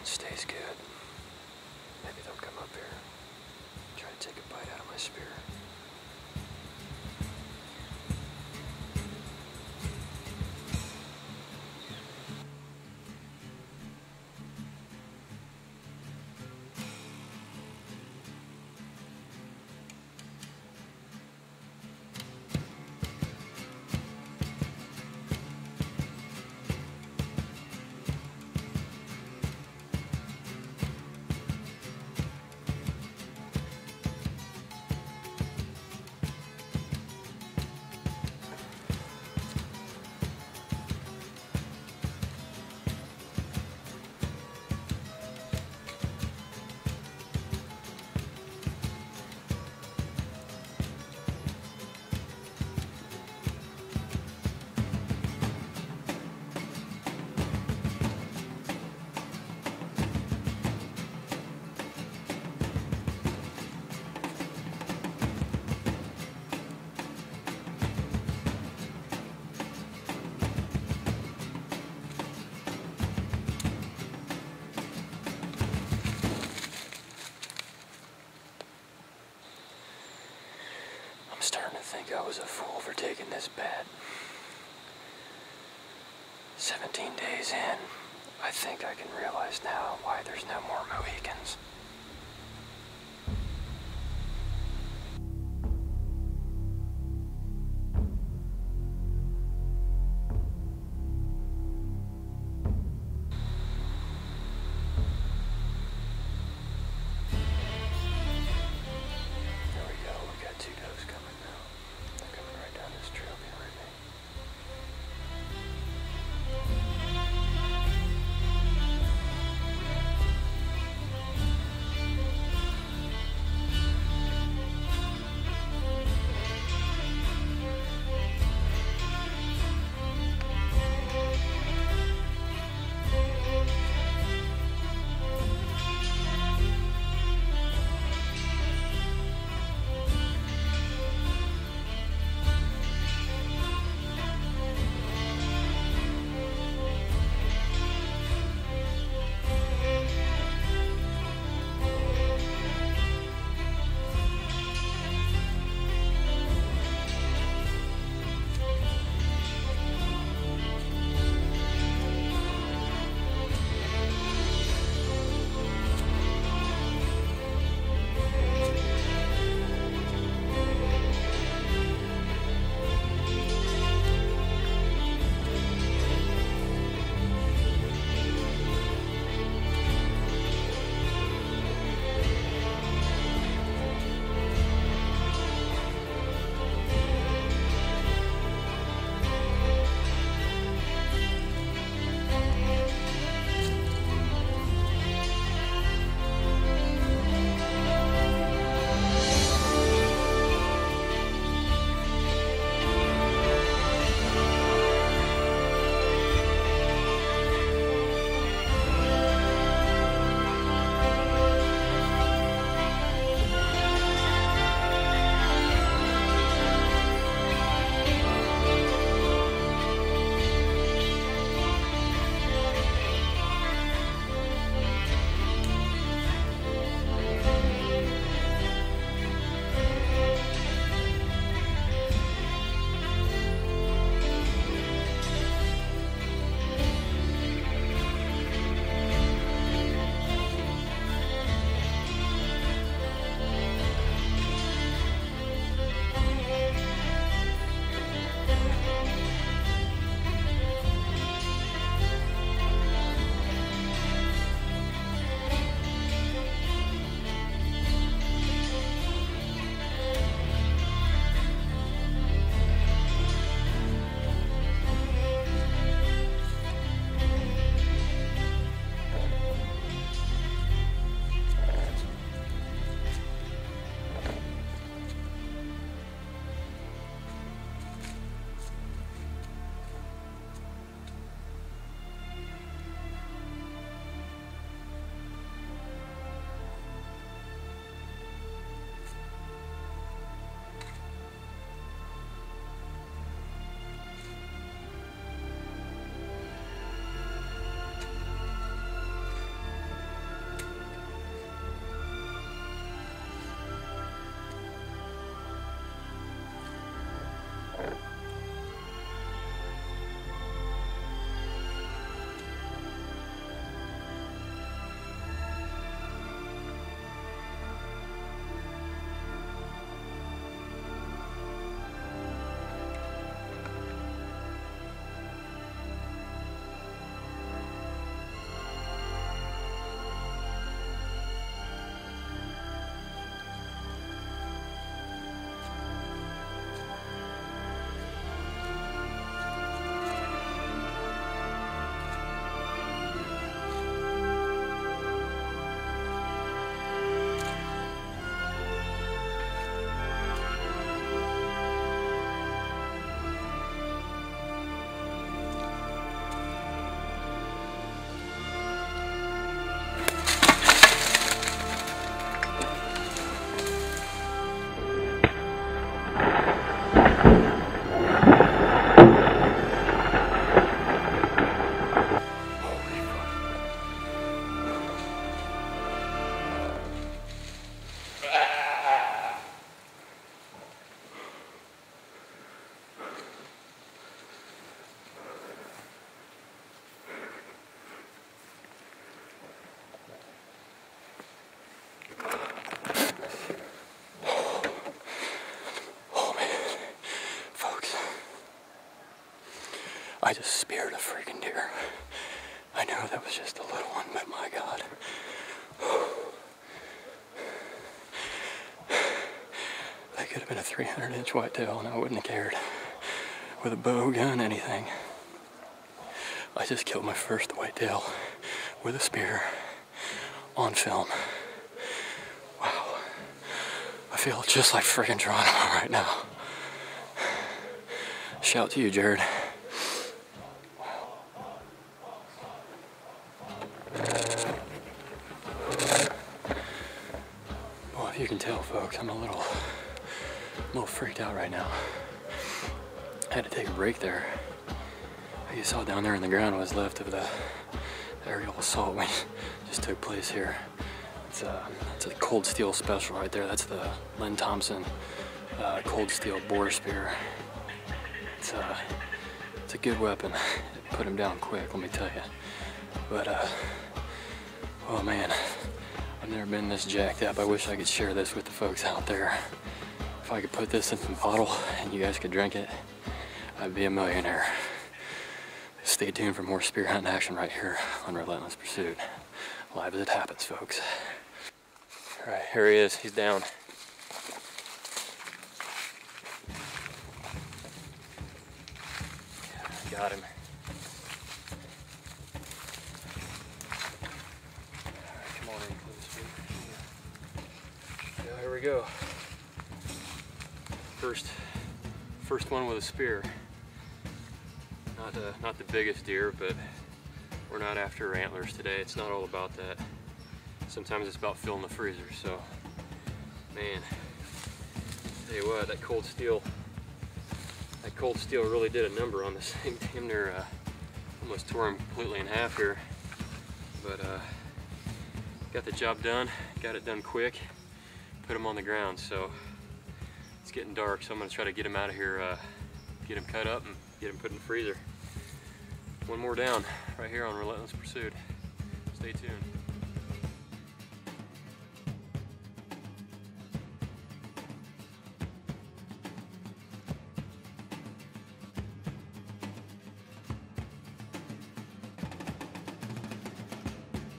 mine stays good. Maybe they'll come up here. Try to take a bite out of my spear. Was a fool for taking this bet. 17 days in, I think I can realize now why there's no more Mohicans. I just speared a freaking deer. I know that was just a little one, but my God. That could have been a 300 inch whitetail and I wouldn't have cared. With a bow, gun, anything. I just killed my first whitetail with a spear on film. Wow. I feel just like freaking Geronimo right now. Shout to you, Jared. Well, if you can tell, folks, I'm a little, a little freaked out right now. I had to take a break there. What you saw down there in the ground was left of the aerial assault which just took place here. It's a, it's a cold steel special right there. That's the Lynn Thompson uh, cold steel boar spear. It's a, it's a good weapon. It put him down quick, let me tell you. But, uh, oh man, never been this jacked up. I wish I could share this with the folks out there. If I could put this in a bottle and you guys could drink it, I'd be a millionaire. Stay tuned for more spear hunting action right here on Relentless Pursuit. Live as it happens, folks. All right, here he is. He's down. Got him. Come on in close, Yeah, here we go. First, first one with a spear. Not, uh, not the biggest deer, but we're not after antlers today. It's not all about that. Sometimes it's about filling the freezer, so man, tell you what, that cold steel, that cold steel really did a number on this thing. Damn near uh, almost tore him completely in half here. But uh, got the job done, got it done quick, put him on the ground. So it's getting dark, so I'm gonna try to get him out of here, uh, get him cut up and get him put in the freezer. One more down right here on Relentless Pursuit. Stay tuned.